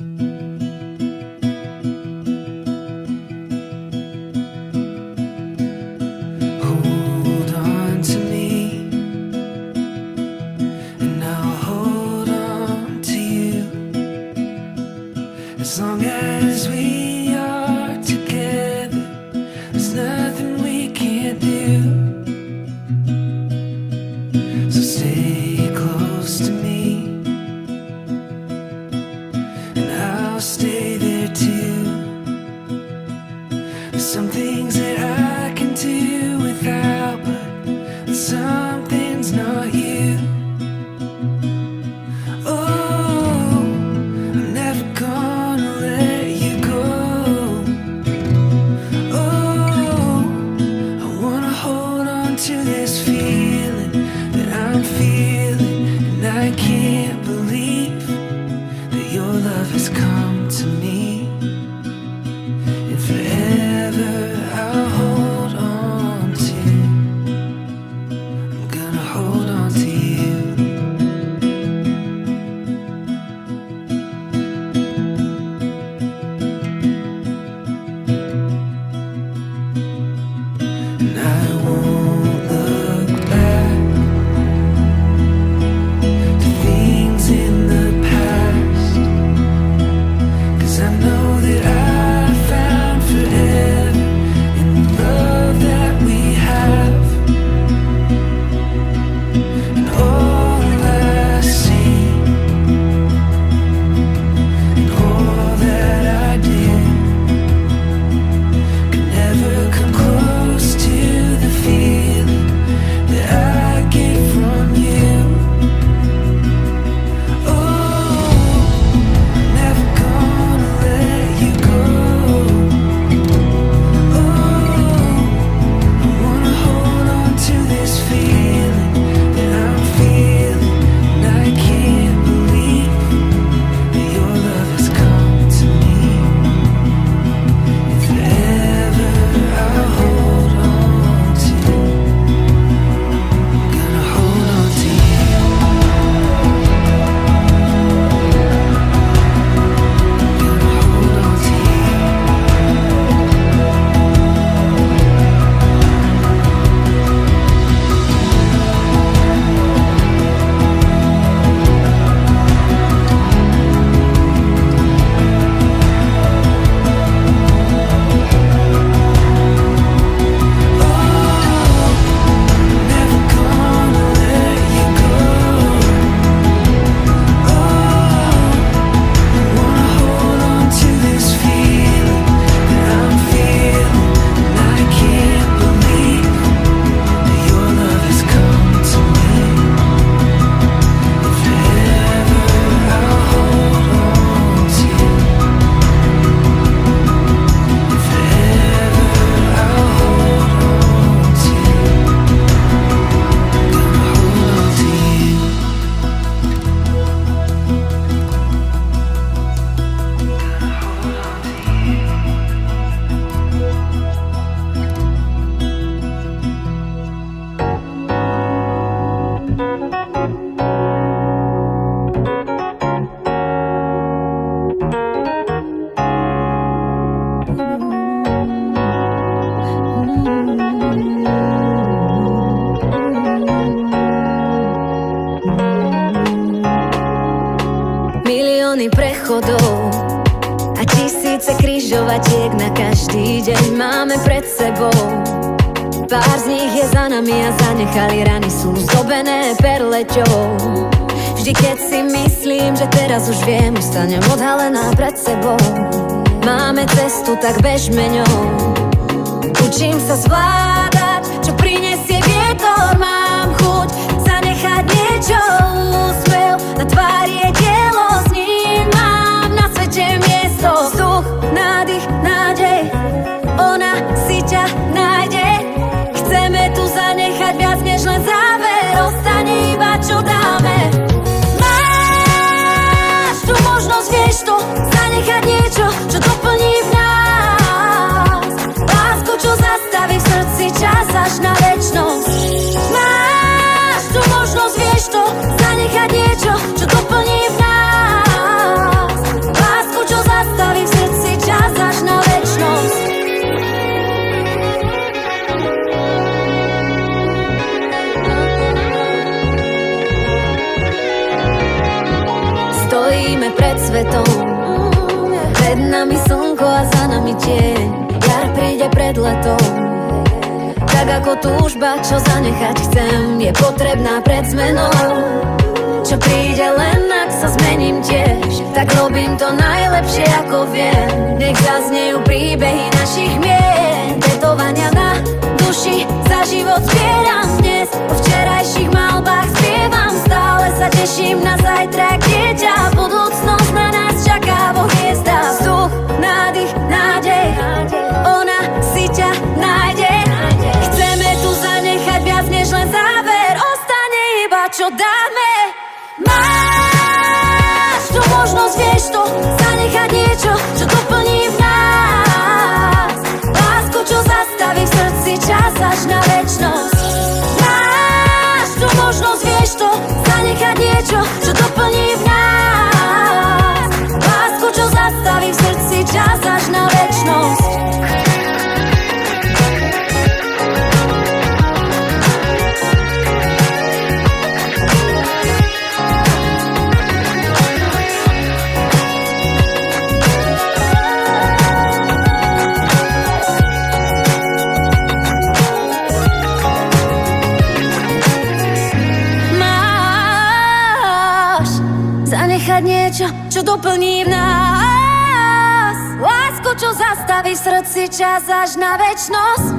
Mm-hmm. this feeling that I'm feeling, and I can't believe. milióny prechodov a tisíce kryžovatiek na každý deň máme pred sebou. Pár z nich je za nami a zanechali rany, sú zdobené perleťou. Vždy keď si myslím, že teraz už viem, stanem odhalená pred sebou. Máme cestu, tak bežme ňou. Učím sa zvládať, čo prinesie vietor, mám chuť svetom. Pred nami slnko a za nami tieň. Jar príde pred letom. Tak ako túžba, čo zanechať chcem Je potrebná pred zmenou. Čo príde len, ak sa zmením tiež Tak robím to najlepšie, ako viem. Nech zaznejú príbehy našich mien. Tetovania na duši za život zbieram. Dnes Po včerajších malbách spievam. Stále sa teším na zajtra, kde ťa budú možnosť, vieš to Zanechať niečo, čo doplní v nás Lásku, čo zastaví v srdci čas až na večnosť. Máš tu možnosť, vieš to Zanechať niečo, čo zanechať niečo, čo doplní v nás Lásku, čo zastaví srdci čas až na večnosť.